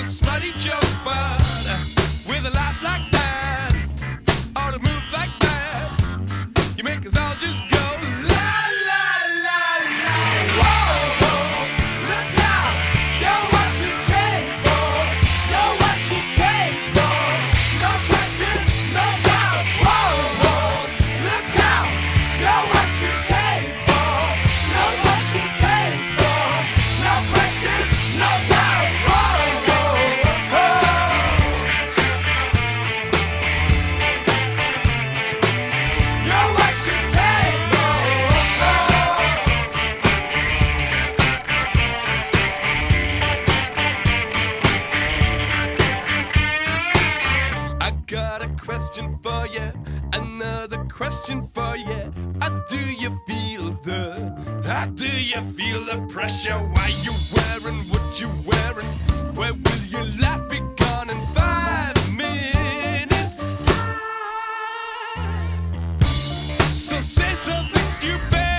a smutty joke, but. question for you. How do you feel the? How do you feel the pressure? Why you wearing what you wearing? Where will your life be gone in five minutes? Five. So say something stupid.